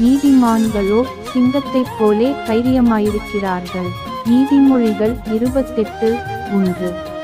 நீதிமான்களோ சிங்கத்தைப் போலே தைரியமாயிருக்கிறார்கள். நீதிமொழிகள் இருபத்தெட்டு ஒன்று.